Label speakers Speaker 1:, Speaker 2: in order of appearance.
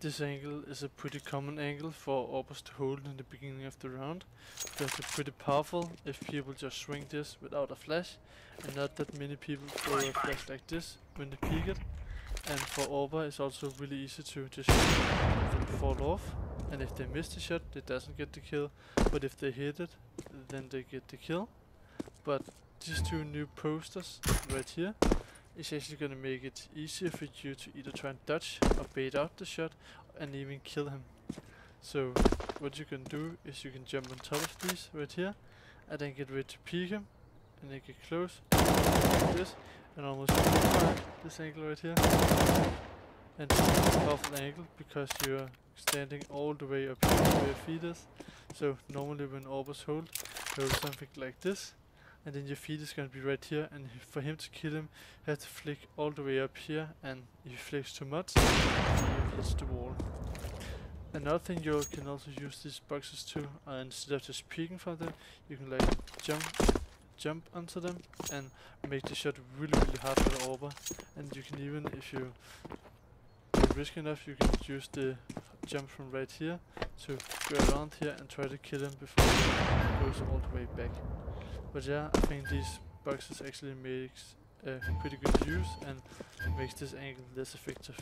Speaker 1: This angle is a pretty common angle for AWPers to hold in the beginning of the round. It's pretty powerful if people just swing this without a flash. And not that many people throw a flash like this when they peek it. And for AWPer it's also really easy to just fall off. And if they miss the shot, they doesn't get the kill. But if they hit it, then they get the kill. But these two new posters right here is actually gonna make it easier for you to either try and dodge or bait out the shot and even kill him. So what you can do is you can jump on top of these right here and then get ready to peek him and then get close like this and almost this angle right here. And it's a powerful angle because you're standing all the way up here where your feet is. So normally when AWPers hold, hold something like this and then your feet is gonna be right here and for him to kill him have to flick all the way up here and if he flicks too much he hits the wall. Another thing you can also use these boxes to uh, instead of just peeking from them you can like jump jump onto them and make the shot really really hard for the AWPer and you can even if you risk enough you can use the jump from right here to go around here and try to kill him before he goes all the way back. But yeah, I think these boxes actually makes a pretty good use and makes this angle less effective.